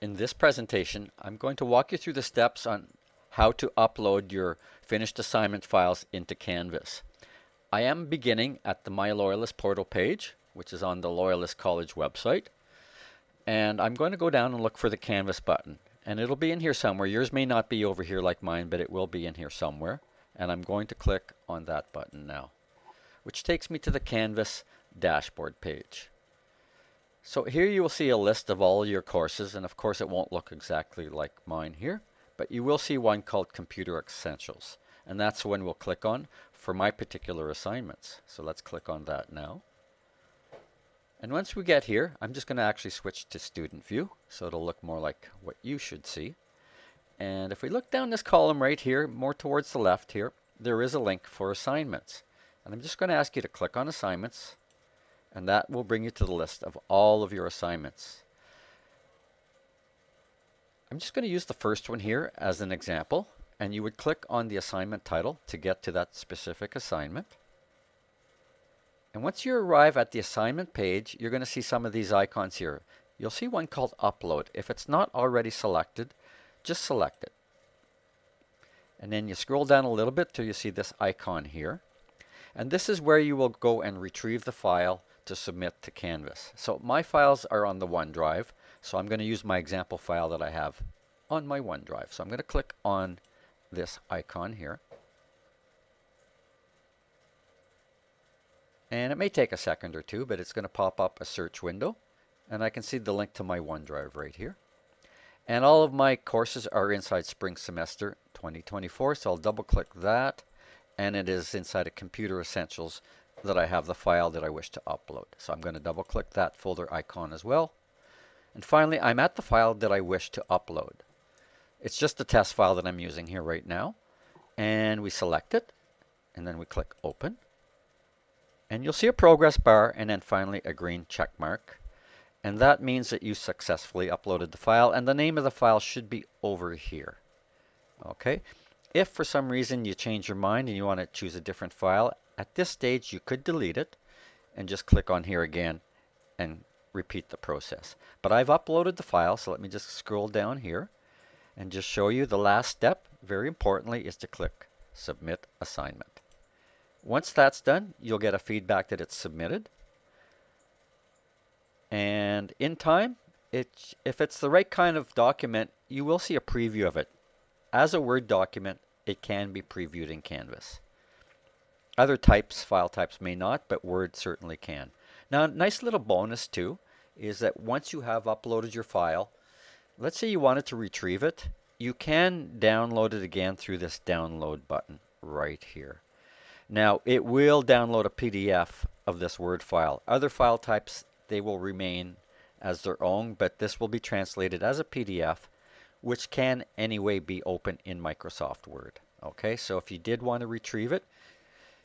In this presentation, I'm going to walk you through the steps on how to upload your finished assignment files into Canvas. I am beginning at the My Loyalist portal page, which is on the Loyalist College website. And I'm going to go down and look for the Canvas button. And it'll be in here somewhere. Yours may not be over here like mine, but it will be in here somewhere. And I'm going to click on that button now, which takes me to the Canvas dashboard page. So here you will see a list of all your courses, and of course it won't look exactly like mine here, but you will see one called Computer Essentials, and that's the one we'll click on for my particular assignments. So let's click on that now. And once we get here, I'm just going to actually switch to Student View, so it'll look more like what you should see. And if we look down this column right here, more towards the left here, there is a link for assignments. And I'm just going to ask you to click on Assignments, and that will bring you to the list of all of your assignments. I'm just going to use the first one here as an example and you would click on the assignment title to get to that specific assignment. And once you arrive at the assignment page, you're going to see some of these icons here. You'll see one called Upload. If it's not already selected, just select it. And then you scroll down a little bit till you see this icon here. And this is where you will go and retrieve the file to submit to Canvas. So my files are on the OneDrive, so I'm going to use my example file that I have on my OneDrive. So I'm going to click on this icon here. And it may take a second or two, but it's going to pop up a search window. And I can see the link to my OneDrive right here. And all of my courses are inside Spring Semester 2024, so I'll double click that. And it is inside of Computer Essentials that I have the file that I wish to upload. So I'm going to double click that folder icon as well. And finally, I'm at the file that I wish to upload. It's just a test file that I'm using here right now. And we select it, and then we click Open. And you'll see a progress bar, and then finally a green check mark. And that means that you successfully uploaded the file, and the name of the file should be over here. Okay. If for some reason you change your mind and you want to choose a different file, at this stage, you could delete it and just click on here again and repeat the process. But I've uploaded the file, so let me just scroll down here and just show you the last step, very importantly, is to click Submit Assignment. Once that's done, you'll get a feedback that it's submitted. And in time, it, if it's the right kind of document, you will see a preview of it. As a Word document, it can be previewed in Canvas. Other types, file types may not, but Word certainly can. Now, a nice little bonus too is that once you have uploaded your file, let's say you wanted to retrieve it, you can download it again through this download button right here. Now, it will download a PDF of this Word file. Other file types, they will remain as their own, but this will be translated as a PDF, which can anyway be open in Microsoft Word. Okay, so if you did want to retrieve it,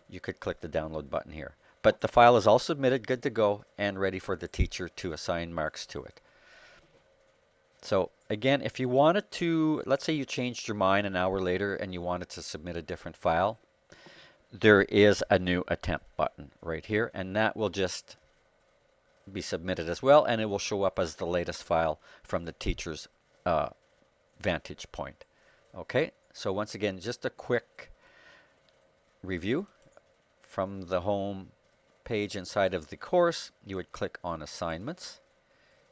you could click the download button here. But the file is all submitted, good to go, and ready for the teacher to assign marks to it. So again, if you wanted to, let's say you changed your mind an hour later and you wanted to submit a different file, there is a new attempt button right here, and that will just be submitted as well, and it will show up as the latest file from the teacher's uh, vantage point. Okay, so once again, just a quick review from the home page inside of the course, you would click on assignments.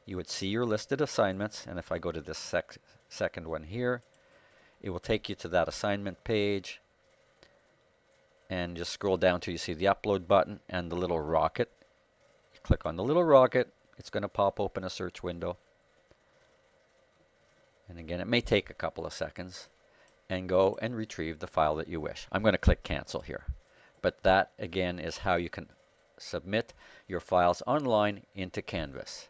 You would see your listed assignments, and if I go to this sec second one here, it will take you to that assignment page and just scroll down till you see the upload button and the little rocket. You click on the little rocket, it's going to pop open a search window. And again, it may take a couple of seconds and go and retrieve the file that you wish. I'm going to click cancel here. But that, again, is how you can submit your files online into Canvas.